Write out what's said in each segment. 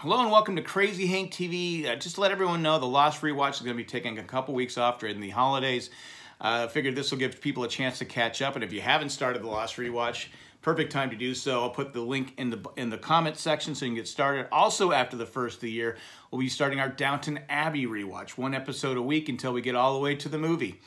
Hello and welcome to Crazy Hank TV. Uh, just to let everyone know, the Lost Rewatch is going to be taking a couple weeks off during the holidays. I uh, figured this will give people a chance to catch up, and if you haven't started the Lost Rewatch, perfect time to do so. I'll put the link in the in the comment section so you can get started. Also, after the first of the year, we'll be starting our Downton Abbey rewatch, one episode a week until we get all the way to the movie.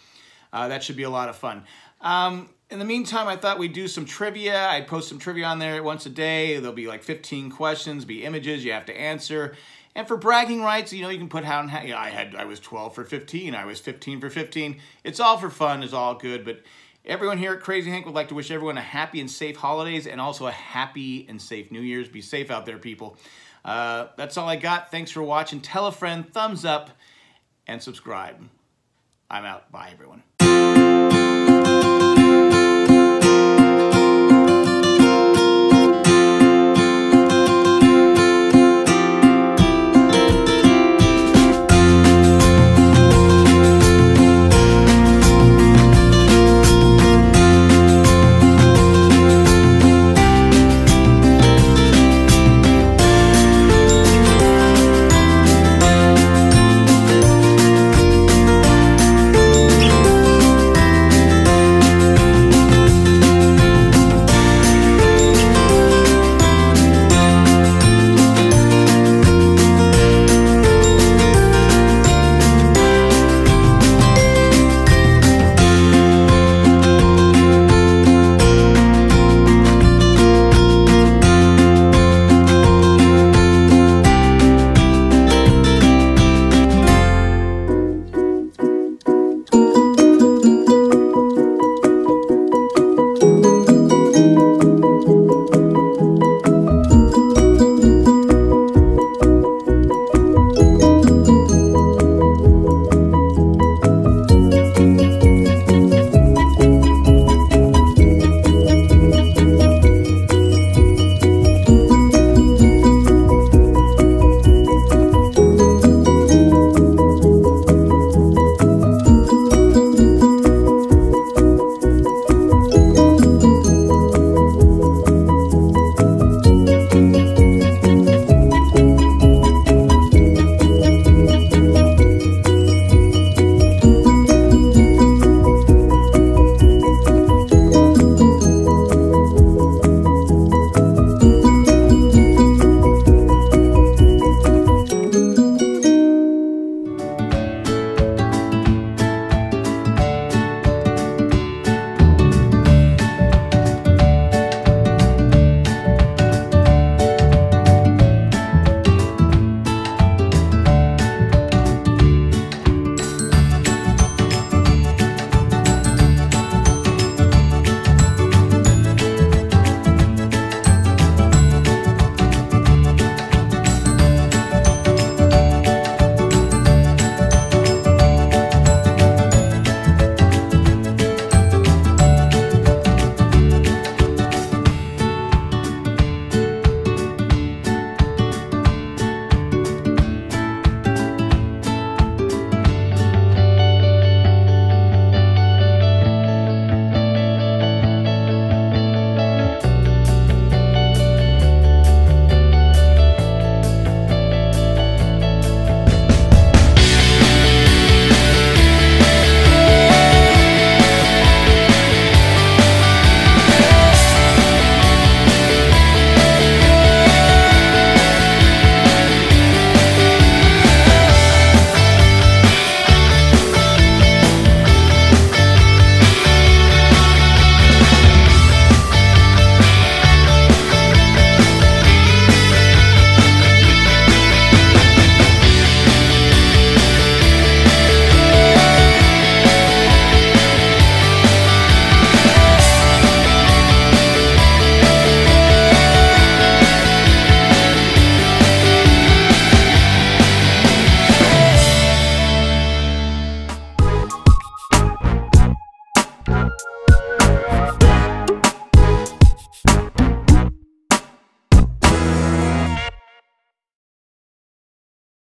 Uh, that should be a lot of fun. Um, in the meantime, I thought we'd do some trivia. I'd post some trivia on there once a day. There'll be like 15 questions, be images you have to answer. And for bragging rights, you know, you can put how, how you know, I had I was 12 for 15, I was 15 for 15. It's all for fun, it's all good, but everyone here at Crazy Hank would like to wish everyone a happy and safe holidays and also a happy and safe New Year's. Be safe out there, people. Uh, that's all I got. Thanks for watching. Tell a friend, thumbs up, and subscribe. I'm out. Bye, everyone.